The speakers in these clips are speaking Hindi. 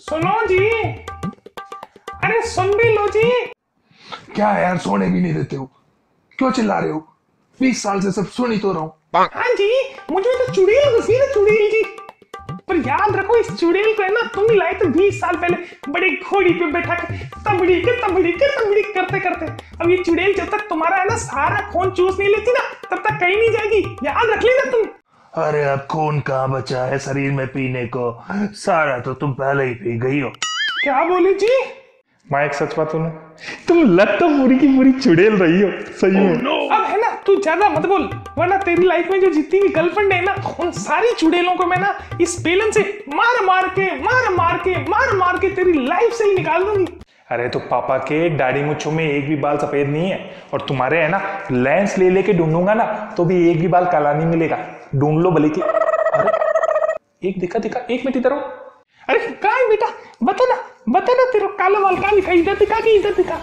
सुनो जी। अरे सुन भी लो जी। क्या यार सोने भी नहीं देते हो? क्यों चिल्ला रहे हो? बीस साल से सब सुन ही तो रहा हूँ। हाँ जी मुझ तो चुड़ैल घुसी ना चुड़ैल जी पर याद रखो इस चुड़ैल को है ना तुम ही लाए थे बीस साल पहले। बड़ी घोड़ी पे बैठा के तबड़ी के तबड़ी के तबड़ी करते करते। अब ये चुड़ैल जब तक तुम्हारा है ना सारा खून चूस नहीं लेती ना तब तक कहीं नहीं जाएगी। याद रख लेना तुम। अरे अब खून कहाँ बचा है शरीर में पीने को? सारा तो तुम पहले ही पी गई हो। क्या बोली जी? मैं एक सच बात सुनू तुम लग तो पूरी की पूरी चुड़ैल रही हो सही oh, में अब है ना तू ज़्यादा मत बोल वरना तेरी लाइफ में जो जितनी भी गर्लफ्रेंड है ना उन सारी चुड़ैलों को मैं ना इस बेलन से मार मार के मार मार के मार मार के तेरी लाइफ से ही निकाल दूँगी। अरे तो पापा के दाढ़ी मुच्छों में एक भी बाल सफ़ेद नहीं है और तुम्हारे है ना लेंस ले लेके ढूंढूँगा ना तो भी एक भी बाल काला नहीं मिलेगा। ढूंढ लो भले की अरे एक दिखा दिखा एक मिनट इधर हो अरे कहा है बेटा? बता ना बता ना तेरा काला बाल कहाँ दिखा? इधर दिखा कि इधर दिखा?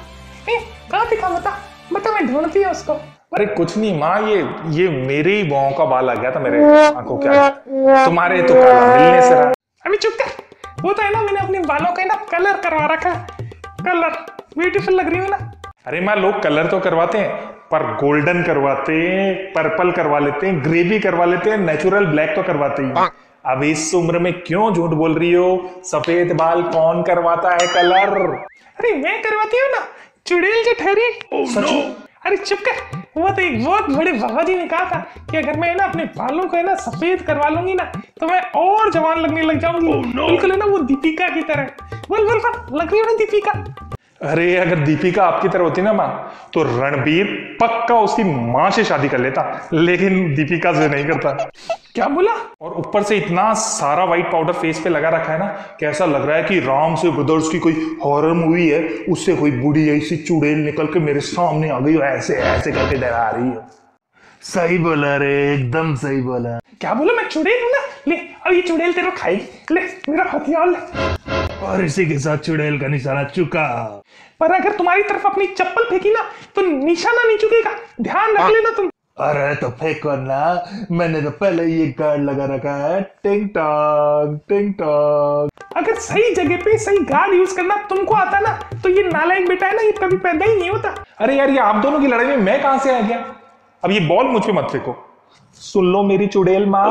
ए कहाँ दिखा बता? बता मैं ढूंढती हूँ उसको। अरे कुछ नहीं माँ ये ये मेरे ही बाहों का बाल आ गया था मेरे आँखों के आगे तुम्हारे तो काला मिलने से रहा। अभी चुप कर। वो तो है ना मैंने अपने बालों का ना कलर करवा रखा है। कलर ब्यूटीफुल लग रही हूँ ना? अरे माँ लोग कलर तो करवाते हैं पर गोल्डन करवाते हैं पर्पल करवा लेते हैं ग्रे भी करवा लेते हैं नेचुरल ब्लैक तो करवाते ही अब इस उम्र में क्यों झूठ बोल रही हो? सफ़ेद बाल कौन करवाता है कलर? अरे मैं करवाती हूँ ना चुड़ैल जो ठहरी सच में? अरे चुप कर। वो तो एक बहुत बड़े बाबा जी ने कहा था कि अगर मैं ना अपने बालों को है ना सफ़ेद करवा लूँगी ना तो मैं और जवान लगने लग जाऊँगी। बिल्कुल है ना वो दीपिका की तरह। बोल बोल बोल लग रही हो ना दीपिका? अरे अगर दीपिका आपकी तरह होती ना माँ तो रणबीर पक्का उसकी माँ से शादी कर लेता लेकिन दीपिका से नहीं करता। क्या बोला? और ऊपर से इतना सारा व्हाइट पाउडर फेस पे लगा रखा है ना कैसा लग रहा है कि राम से ब्रदर्स की कोई हॉरर मूवी है उससे कोई बूढ़ी ऐसी चुड़ैल निकल के मेरे सामने आ गई ऐसे ऐसे करके डरा रही है। सही बोला रे एकदम सही बोला। क्या बोला? मैं चुड़ैल हूँ ना। ले अब ये चुड़ैल तेरा खाएगी। ले मेरा हथियार ले। और इसी के साथ चुड़ैल का निशाना चुका। पर अगर तुम्हारी तरफ़ अपनी चप्पल फेंकी ना तो निशाना नहीं चुकेगा। ध्यान रख लेना तुम। अरे तो फेंको ना। मैंने तो पहले ही एक गार्ड लगा रखा है। टिंग टॉन्ग टिंग टॉन्ग अगर सही जगह पे सही गार्ड यूज़ करना तुमको आता ना तो ये नालायक बेटा है ना ये कभी पैदा ही नहीं होता। अरे यार ये आप दोनों की लड़ाई में मैं कहाँ से आ गया? अब ये बॉल मुझ पे मत फेंको। सुन लो मेरी चुड़ैल माँ।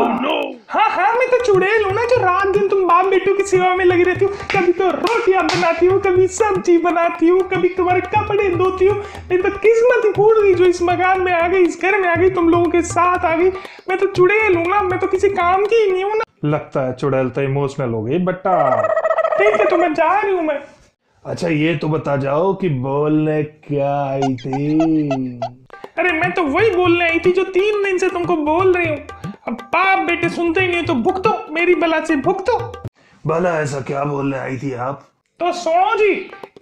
हाँ हाँ मैं तो चुड़ैल हूँ ना जो रात दिन बेटों की सेवा में लगी रहती हूँ। कभी तो रोटियाँ बनाती हूँ कभी सब्ज़ी बनाती हूँ कभी तुम्हारे कपड़े धोती हूँ। नहीं तो किस्मत ही फूट गई जो इस मकान में आ गई इस घर में आ गई तुम लोगों के साथ आ गई। मैं तो चुड़ैल हूँ ना मैं तो किसी काम की ही नहीं हूँ ना। लगता है चुड़ैल तो इमोशनल हो गई बट्टा ठीक है तो मैं जा रही हूँ मैं। अच्छा ये तो बता जाओ कि बोलने क्या आई थी। अरे मैं तो वही बोलने आई थी जो तीन दिन से तुमको बोल रही हूँ। अब बाप बेटे सुनते ही नहीं तो भुगतो मेरी बला से भुगतो। भला ऐसा क्या बोलने आई थी आप? तो सुनो जी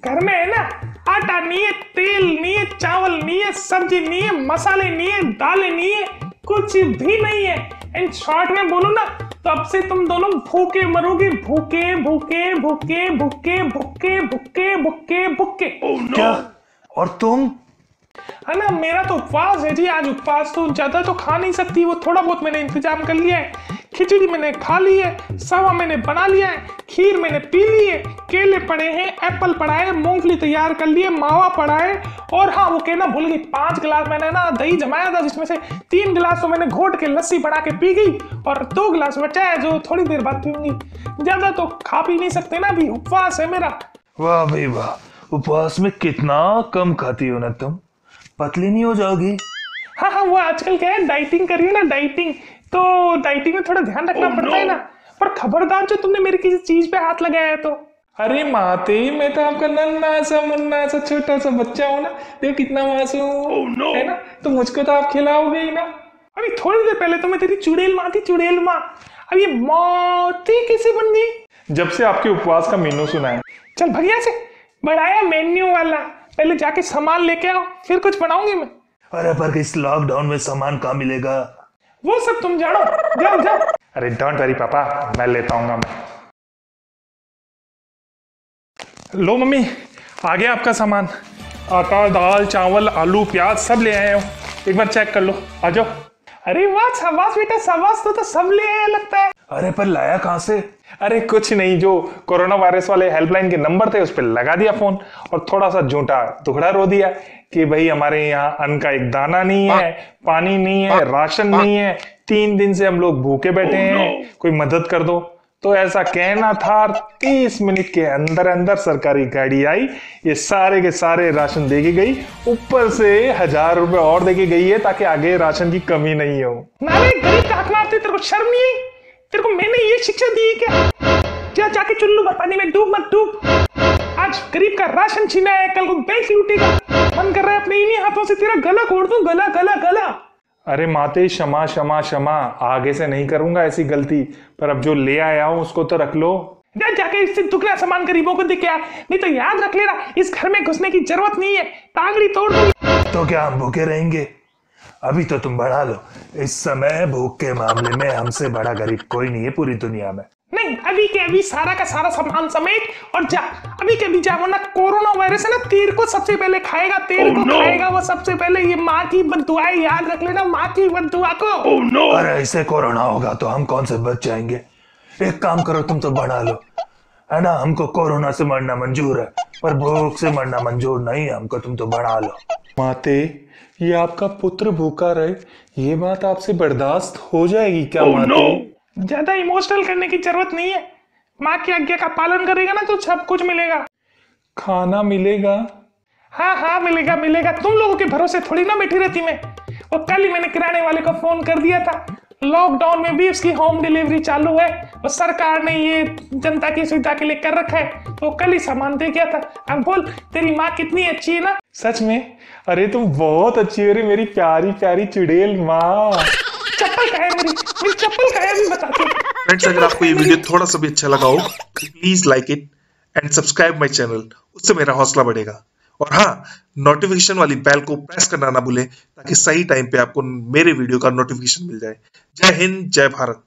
घर में है ना आटा नहीं है तेल नहीं है चावल नहीं है सब्ज़ी नहीं है मसाले नहीं है दालें नहीं है कुछ भी नहीं है। इन शॉर्ट में बोलो ना तो अब से तुम दोनों भूखे मरोगे भूखे भूखे भूखे भूखे भूखे भूखे भूखे भूखे। क्या? और तुम? है ना मेरा तो उपवास है जी आज उपवास तो ज़्यादा तो खा नहीं सकती वो थोड़ा बहुत मैंने इंतज़ाम कर लिया है। खिचड़ी मैंने खा ली है सवा मैंने बना लिया है खीर मैंने पी ली है केले पड़े हैं एप्पल पड़ा है मूंगफली तैयार कर लिए मावा पड़ा है और हाँ वो कहना भूल गई पाँच गिलास मैंने ना दही जमाया था जिसमें से तीन गिलास तो मैंने घोट के लस्सी बना के पी गई और दो गिलास बचा है जो थोड़ी देर बाद पीऊँगी। ज़्यादा तो खा पी नहीं सकते ना अभी उपवास है मेरा। वाह भाई वाह उपवास में कितना कम खाती हो ना तुम पतली नहीं हो जाओगी? हाँ हाँ वो आजकल क्या है डाइटिंग कर रही हो ना डाइटिंग। तो डाइटिंग में थोड़ा ध्यान रखना पड़ता है ना। पर खबरदार जो तुमने मेरी किसी चीज़ पे हाथ लगाया है तो? अरे माते मैं तो आपका नन्ना सा मुन्ना सा छोटा सा बच्चा हूँ ना। देखो कितना मासूम oh, no. है ना? तो मुझको तो आप खिलाओगे ही ना। अभी थोड़ी देर पहले तो मैं तेरी चुड़ैल माँ थी चुड़ैल माँ। अब ये मौती कैसे बन गई? जब से आपके उपवास का मेन्यू सुना है। चल भैया से बढ़ाया मेन्यू वाला। पहले जाके सामान लेके आओ फिर कुछ बनाऊँगी मैं। अरे पर इस लॉकडाउन में सामान कहाँ मिलेगा? वो सब तुम जानो। जाओ जाओ। अरे डोंट वरी पापा मैं लेता हूँ मैं लो मम्मी आ गया आपका सामान। आटा दाल चावल आलू प्याज सब ले आए हो। एक बार चेक कर लो। आ जाओ। अरे वाह शाबाश बेटा शाबाश तो, तो सब ले आया लगता है। अरे पर लाया कहाँ से? अरे कुछ नहीं जो कोरोना वायरस वाले हेल्पलाइन के नंबर थे उस पर लगा दिया फ़ोन और थोड़ा सा झूठा दुखड़ा रो दिया कि भाई हमारे यहाँ अन्न का एक दाना नहीं है पानी नहीं है राशन नहीं है। तीन दिन से हम लोग भूखे बैठे हैं कोई मदद कर दो। तो ऐसा कहना था तीस मिनट के अंदर अंदर सरकारी गाड़ी आई। ये सारे के सारे राशन दे के गई। ऊपर से हज़ार रुपए और दे के गई है ताकि आगे राशन की कमी नहीं हो। नारे, गरीब का मारते, तेरे को शर्म नहीं तेरे को मैंने ये शिक्षा दी क्या? जा, जाके चुल्लू भर पानी में डूब मत, डूब। आज गरीब का राशन छीना है, कल को बैंक लूटेगा। मन कर रहा है अपने इन्हीं हाथों से तेरा गला कोड़ दूँ, गला गला गला। अरे माते क्षमा क्षमा क्षमा आगे से नहीं करूँगा ऐसी गलती पर अब जो ले आया हूँ उसको तो रख लो। जा जाके इससे दुगना सामान गरीबों को दिख गया नहीं तो याद रख लेना इस घर में घुसने की ज़रूरत नहीं है तांगड़ी तोड़ दूँगी तो क्या हम भूखे रहेंगे? अभी तो तुम बढ़ा लो। इस समय भूख के मामले में हमसे बड़ा गरीब कोई नहीं है पूरी दुनिया में। नहीं अभी के अभी सारा का सारा सामान समेट और जा अभी के अभी जा वरना कोरोना वायरस है ना तीर को सबसे पहले खाएगा तीर को no. खाएगा वो सबसे पहले ये माँ की बदुआएँ याद रख लेना माँ की बदुआ को। Oh, no. अरे ऐसे कोरोना होगा तो हम कौन से बच जाएँगे? एक काम करो तुम तो बढ़ा लो। है ना हमको कोरोना से मरना मंजूर है पर भूख से मरना मंजूर नहीं है हमको तुम तो बढ़ा लो। माते ये आपका पुत्र भूखा रहे ये बात आपसे बर्दाश्त हो जाएगी क्या oh, माते? ज़्यादा इमोशनल करने की ज़रूरत नहीं है। माँ की आज्ञा का पालन करेगा ना तो सब कुछ मिलेगा। खाना मिलेगा। हाँ हाँ मिलेगा मिलेगा। तुम लोगों के भरोसे थोड़ी ना बैठी रहती मैं। और कल ही मैंने किराने वाले को फ़ोन कर दिया था। लॉकडाउन में भी उसकी होम डिलीवरी चालू है। और सरकार ने ये जनता की सुविधा के लिए कर रखा है। तो कल ही सामान दे गया था। अब बोल तेरी माँ कितनी अच्छी है ना? सच में? अरे तुम बहुत अच्छी हो रही मेरी प्यारी प्यारी चिड़ेल माँ। फ्रेंड्स अगर आपको ये वीडियो थोड़ा सा भी अच्छा लगा हो तो please like it and subscribe my channel उससे मेरा हौसला बढ़ेगा। और हाँ नोटिफिकेशन वाली बेल को प्रेस करना ना भूलें, ताकि सही टाइम पे आपको मेरे वीडियो का नोटिफिकेशन मिल जाए। जय हिंद, जय भारत।